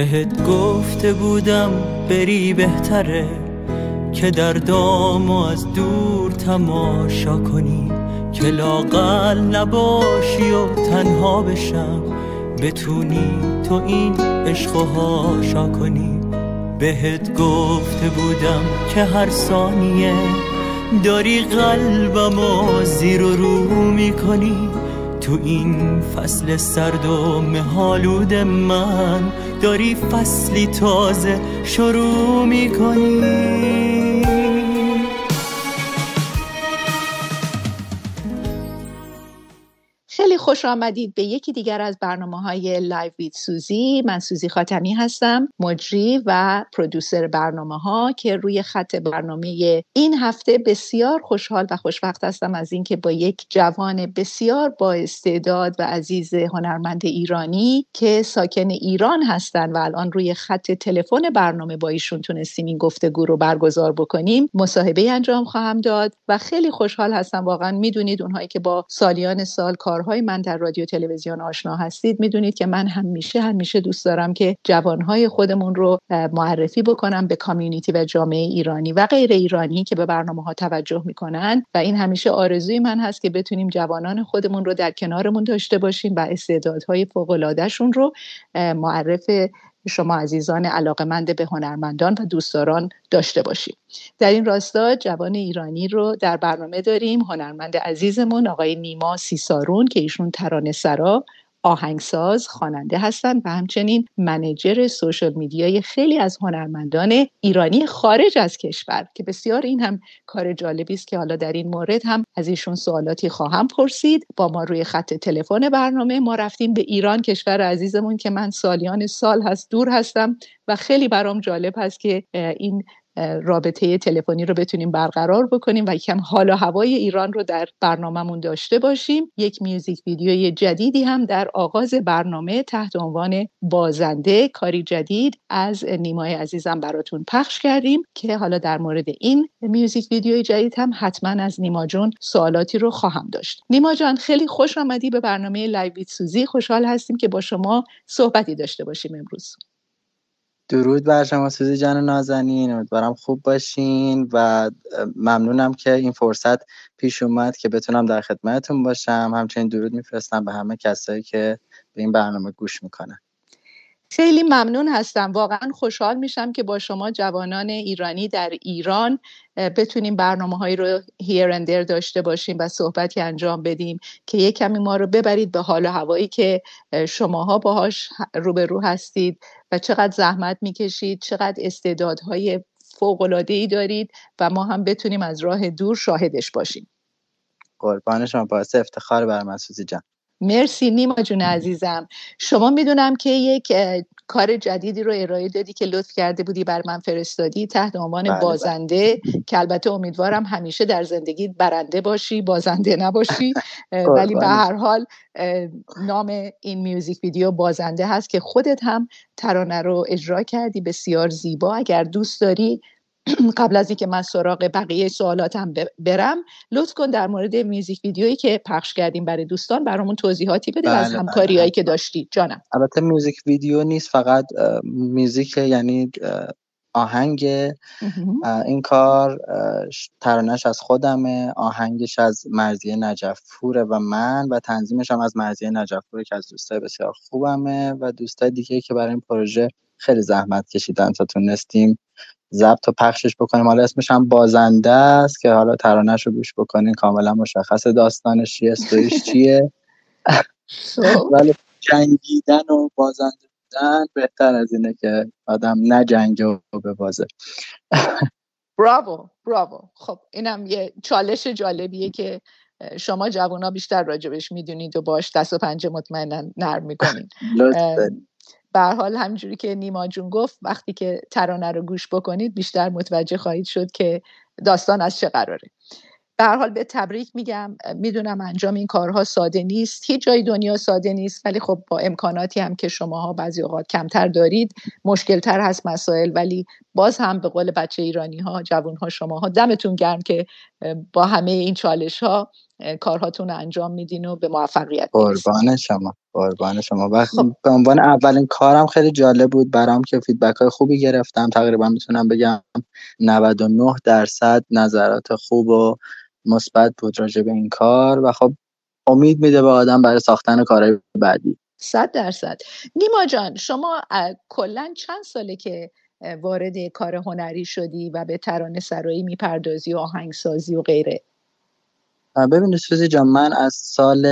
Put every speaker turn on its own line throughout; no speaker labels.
بهت گفته بودم بری بهتره. که در دام و از دور تماشا کنی که لاقل نباشی و تنها بشم. بتونی تو این عشق و هاشا کنی. بهت گفته بودم که هر ثانیه داری قلبم و زیر و رو می‌کنی. تو این فصل سرد و مه‌آلود من داری فصلی تازه شروع می‌کنی.
خوش آمدید به یکی دیگر از برنامه های Live with Suzi من سوزی خاتمی هستم مجری و producer برنامه ها که روی خط برنامه این هفته بسیار خوشحال و خوشوقت هستم از اینکه با یک جوان بسیار با استعداد و عزیز هنرمند ایرانی که ساکن ایران هستند و الان روی خط تلفن برنامه با ایشون تونستیم این گفتگو رو برگزار بکنیم مصاحبه انجام خواهم داد و خیلی خوشحال هستم. واقعا می‌دونید اونهایی که با سالیان سال کارهای من در رادیو تلویزیون آشنا هستید. می‌دونید که من همیشه همیشه دوست دارم که جوانهای خودمون رو معرفی بکنم به کامیونیتی و جامعه ایرانی و غیر ایرانی که به برنامه ها توجه می‌کنن. و این همیشه آرزوی من هست که بتونیم جوانان خودمون رو در کنارمون داشته باشیم و استعدادهای فوق رو معرف شما عزیزان علاقمند به هنرمندان و دوستداران داشته باشیم. در این راستا جوان ایرانی رو در برنامه داریم. هنرمند عزیزمون آقای نیما سیسارون که ایشون ترانه سرا آهنگساز خواننده هستند و همچنین منجر سوشل میدیای خیلی از هنرمندان ایرانی خارج از کشور که بسیار این هم کار جالبی است که حالا در این مورد هم از ایشون سوالاتی خواهم پرسید. با ما روی خط تلفن برنامه ما رفتیم به ایران. کشور عزیزمون که من سالیان سال هست دور هستم و خیلی برام جالب هست که این رابطه تلفنی رو بتونیم برقرار بکنیم و یکم حال و هوای ایران رو در برنامهمون داشته باشیم. یک music video ی جدیدی هم در آغاز برنامه تحت عنوان بازنده کاری جدید از نیمای عزیزم براتون پخش کردیم که حالا در مورد این music video ی جدید هم حتما از نیما جون سوالاتی رو خواهم داشت. نیما جان خیلی خوش آمدی به برنامه Live سوزی. خوشحال هستیم که با شما صحبتی داشته باشیم امروز.
درود بر شما سوزی جان نازنین امیدوارم خوب باشین و ممنونم که این فرصت پیش اومد که بتونم در خدمتتون باشم. همچنین درود میفرستم به همه کسایی که به این برنامه گوش می‌کنن.
خیلی ممنون هستم. واقعا خوشحال میشم که با شما جوانان ایرانی در ایران بتونیم برنامه هایی رو هیر اندر داشته باشیم و صحبتی انجام بدیم که یک کمی ما رو ببرید به حال و هوایی که شماها باهاش روبرو هستید و چقدر زحمت می‌کشید چقدر استعدادهای فوق ای دارید و ما هم بتونیم از راه دور شاهدش باشیم.
قربان شما باعث افتخار بر من سوزی جان.
مرسی نیما جون عزیزم. شما می‌دونم که یک کار جدیدی رو ارائه دادی که لطف کرده بودی بر من فرستادی. تحت عنوان بله، بله. بازنده که البته امیدوارم همیشه در زندگی برنده باشی بازنده نباشی. ولی به هر حال نام این میوزیک ویدیو بازنده هست که خودت هم ترانه رو اجرا کردی. بسیار زیبا. اگر دوست داری قبل از اینکه من سراغ بقیه سوالاتم برم لطف کن در مورد میوزیک ویدیویی که پخش کردیم برای دوستان برامون توضیحاتی بده از بله، همکاری هایی بله. که داشتی جانم.
البته میوزیک ویدیو نیست فقط میوزیک یعنی آهنگ. این کار ترانش از خودمه. آهنگش از مرزیه نجفوره و من و تنظیمش هم از مرزیه نجفوره که از دوستای بسیار خوبمه و دوستای دیگه که برای این پروژه خیلی زحمت کشیدن تا تونستیم ضبط و پخشش بکنیم. حالا اسمش هم بازنده است که حالا ترانهش رو گوش بکنین. کاملا مشخص داستانش چیه استوریش چیه. خب. ولی جنگیدن و بازنده بودن بهتر از اینه که آدم نجنگه و ببازه
براوو براوو خب اینم یه چالش جالبیه که شما جوونا بیشتر راجبش می‌دونید و باش دست و پنجه مطمئنا نرم می‌کنید به حال همجوری که نیما جون گفت وقتی که ترانه رو گوش بکنید بیشتر متوجه خواهید شد که داستان از چه قراره. به هر حال به تبریک میگم. می‌دونم انجام این کارها ساده نیست. هیچ جای دنیا ساده نیست ولی خب با امکاناتی هم که شماها بعضی اوقات کمتر دارید مشکلتر هست مسائل ولی باز هم به قول بچه ایرانی ها جوون ها شماها دمتون گرم که با همه این چالش ها کارهاتون انجام میدین و به موفقیت
قربان شما قربان شما. و خب. به عنوان اولین کارم خیلی جالب بود. برام که فیدبک های خوبی گرفتم. تقریبا می‌تونم بگم 99 درصد نظرات خوب و مثبت بود راجع به این کار. و خب امید میده به آدم برای ساختن کارهای بعدی.
صد درصد. نیما جان شما کلا چند ساله که وارد کار هنری شدی و به ترانه سرایی می‌پردازی و آهنگسازی و غیره؟
ببینید سوزی جان من از سال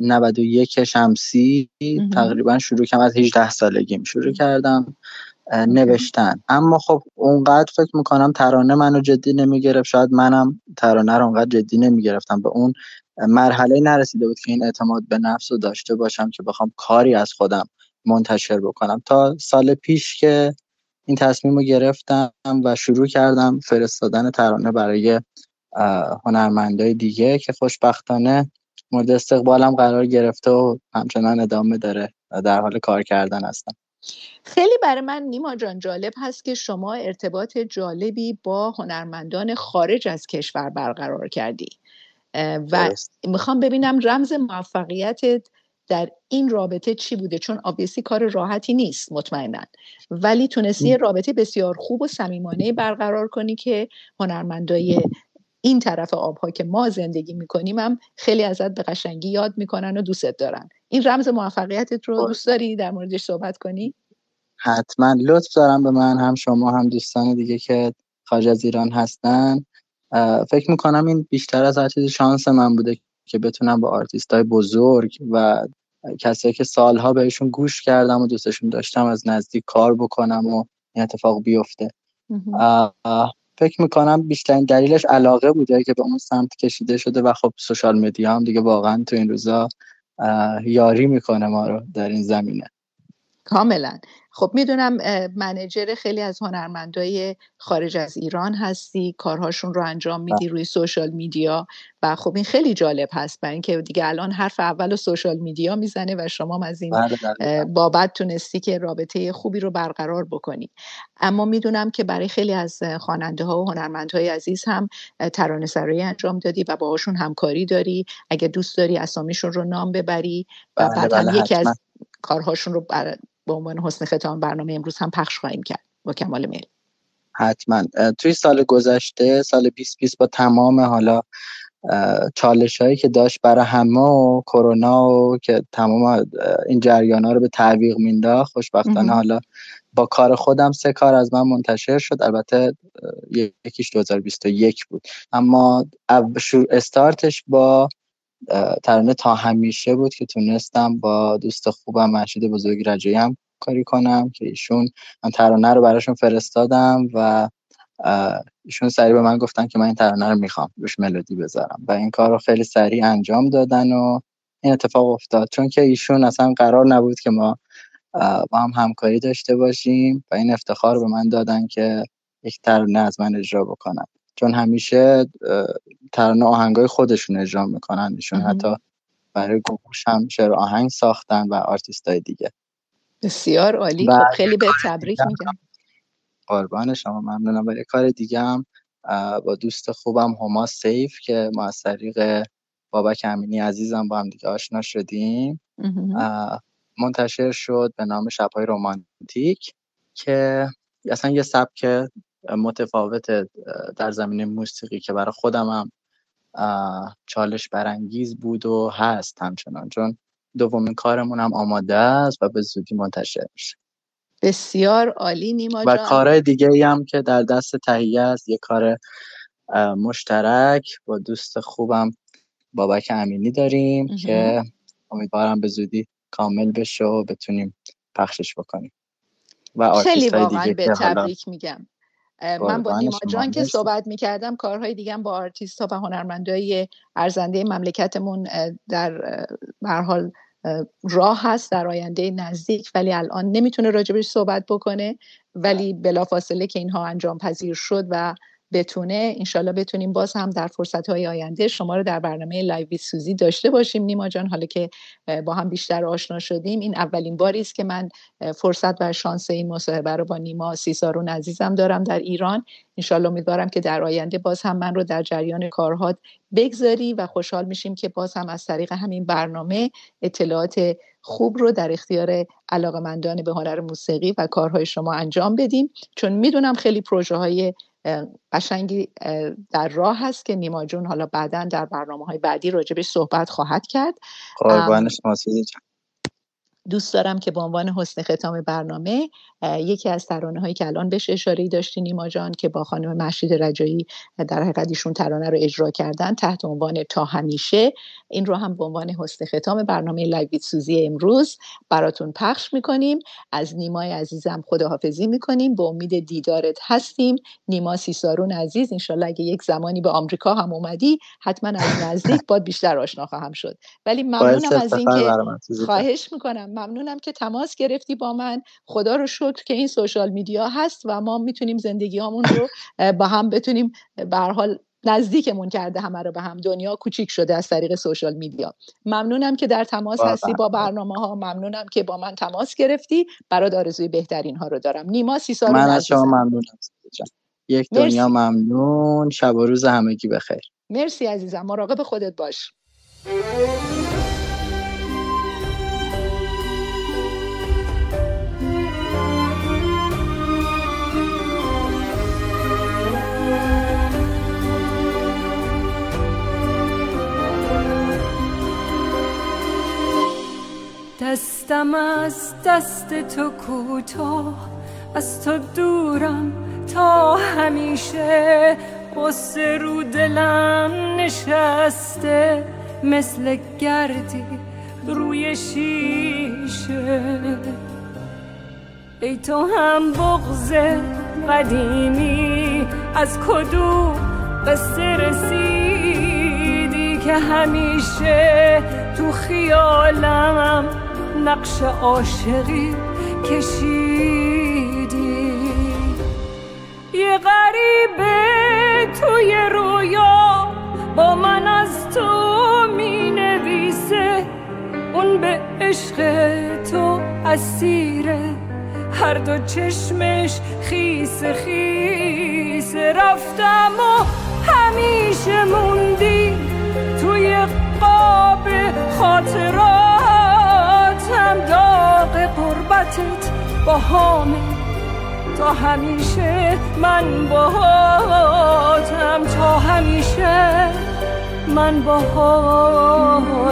91 شمسی تقریبا شروع کردم از 18 سالگیم شروع کردم نوشتن. اما خب اونقدر فکر می‌کنم ترانه منو جدی نمی‌گرفت. شاید منم ترانه رو اونقدر جدی نمی‌گرفتم. به اون مرحله نرسیده بود که این اعتماد به نفس رو داشته باشم که بخوام کاری از خودم منتشر بکنم. تا سال پیش که این تصمیم رو گرفتم و شروع کردم فرستادن ترانه برای هنرمندای دیگه که خوشبختانه مورد استقبالم قرار گرفته و همچنان ادامه داره و در حال کار کردن هستم.
خیلی برای من نیما جان جالب هست که شما ارتباط جالبی با هنرمندان خارج از کشور برقرار کردی. و می‌خوام ببینم رمز موفقیتت در این رابطه چی بوده؟ چون آبیسی کار راحتی نیست مطمئنا. ولی تونستی رابطه بسیار خوب و صمیمانه برقرار کنی که هنرمندای این طرف آبها که ما زندگی می‌کنیم هم خیلی ازت به قشنگی یاد می‌کنن و دوستت دارن. این رمز موفقیتت رو دوست داری در موردش صحبت کنی؟
حتما. لطف دارم به من هم شما هم دوستان دیگه که خارج از ایران هستن. فکر می‌کنم این بیشتر از هر چیزی شانس من بوده که بتونم با آرتیست های بزرگ و کسایی که سالها بهشون گوش کردم و دوستشون داشتم از نزدیک کار بکنم و این اتفاق بیفته. فکر می‌کنم بیشترین دلیلش علاقه بوده که به اون سمت کشیده شده و خب social media هم دیگه واقعا تو این روزا یاری می‌کنه ما رو در این زمینه.
کاملا. خب می‌دونم منجر خیلی از هنرمندای خارج از ایران هستی. کارهاشون رو انجام میدی روی سوشال میدیا و خب این خیلی جالب هست. برای اینکه دیگه الان حرف اول سوشال میدیا می‌زنه و شما از این بله، بله، بله. بابت تونستی که رابطه خوبی رو برقرار بکنی. اما می‌دونم که برای خیلی از خواننده ها و هنرمندهای عزیز هم ترانه سرایی انجام دادی و باهاشون همکاری داری. اگه دوست داری اسامیشون رو نام ببری و بعد هم یکی از کارهاشون رو به عنوان حسن ختام برنامه امروز هم پخش خواهیم کرد. با کمال میل.
حتما. توی سال گذشته سال 2020 با تمام حالا چالش هایی که داشت برای همه و کرونا و که تمام این جریان ها رو به تعویق مینداخت خوشبختانه حالا با کار خودم سه کار از من منتشر شد. البته یکیش 2021 بود. اما استارتش با ترانه تا همیشه بود که تونستم با دوست خوبم محشید بزرگی رجایی هم کاری کنم که ایشون من ترانه رو براشون فرستادم و ایشون سریع به من گفتن که من این ترانه رو می‌خوام روش ملودی بذارم و این کار رو خیلی سریع انجام دادن و این اتفاق افتاد. چون که ایشون اصلا قرار نبود که ما با هم همکاری داشته باشیم و این افتخار به من دادن که یک ترانه از من اجرا بکنم چون همیشه ترانه آهنگای خودشون اجرا می‌کنن. ایشون حتی برای گوگوش هم شعر آهنگ ساختن و آرتیست های دیگه.
بسیار عالی. خب خیلی بهت تبریک میگم.
قربان شما ممنونم. برای کار دیگه هم با دوست خوبم هما سیف که ما از طریق بابک امینی عزیزم با هم دیگه آشنا شدیم. منتشر شد به نام شبهای رومانتیک که اصلا یه سبک متفاوت در زمینه موسیقی که برای خودم هم چالش برانگیز بود و هست همچنان. چون دومین کارمون هم آماده است و به زودی منتشر میشه.
بسیار عالی نیما
و کارهای دیگه ای هم که در دست تهیه است یه کار مشترک با دوست خوبم بابک امینی داریم که امیدوارم به زودی کامل بشه و بتونیم پخشش بکنیم.
و خیلی واقعا بهت تبریک میگم. من با نیما جان که صحبت می‌کردم کارهای دیگه با آرتیست ها و هنرمندای ارزنده مملکتمون در حال راه هست در آینده نزدیک ولی الان نمی‌تونه راجبش صحبت بکنه ولی بلافاصله که اینها انجام پذیر شد و بتونه انشالله بتونیم باز هم در فرصت های آینده شما رو در برنامه Live سوزی داشته باشیم. نیما جان حالا که با هم بیشتر آشنا شدیم این اولین باری است که من فرصت و شانس این مصاحبه رو با نیما سیسارون عزیزم دارم در ایران. انشالله امیدوارم که در آینده باز هم من رو در جریان کارهات بگذاری و خوشحال میشیم که باز هم از طریق همین برنامه اطلاعات خوب رو در اختیار علاقمندان به هنر موسیقی و کارهای شما انجام بدیم. چون می‌دونم خیلی پروژه های قشنگی در راه هست که نیما جون حالا بعدا در برنامه های بعدی راجبش صحبت خواهد کرد.
قربانش
دوست دارم که به عنوان حسن ختام برنامه یکی از ترانه هایی که الان بهش اشاره داشتی نیما جان که با خانم مهشید رجایی در حقیقت ایشون ترانه رو اجرا کردن تحت عنوان تا همیشه. این رو هم به عنوان حسن ختام برنامه Live سوزی امروز براتون پخش می‌کنیم. از نیمای عزیزم خداحافظی می‌کنیم. به امید دیدارت هستیم. نیما سیسارون عزیز انشالله اگه یک زمانی به آمریکا هم اومدی حتما از نزدیک باهات بیشتر آشنا خواهم شد. ولی ممنونم از اینکه خواهش می‌کنم. ممنونم که تماس گرفتی با من. خدا رو شکر که این سوشال میدیا هست و ما می‌تونیم زندگی رو با هم بتونیم به حال نزدیکمون کرده همه رو به هم. دنیا کوچیک شده از طریق سوشال میدیا. ممنونم که در تماس هستی با برنامه ها ممنونم که با من تماس گرفتی. برای آرزوی بهترین ها رو دارم. نیما سی سال
من از شما ممنونم. یک دنیا ممنون. شب و روز همگی بخیر.
مرسی عزیزم. مراقب خودت باش.
دستم از دست تو کوتاه از تو دورم تا همیشه. قصه رو دلم نشسته مثل گردی روی شیشه. ای تو هم بغز قدیمی از کدوم قصه رسیدی که همیشه تو خیالم نقش عاشقی کشیدی. یه غریبه توی رویا با من از تو می نویسه اون به عشق تو اسیره. هر دو چشمش خیس خیس رفتم و همیشه موندی. توی قاب خاطرات قربتت با همه تا همیشه من باهاتم تا همیشه من باهاتم.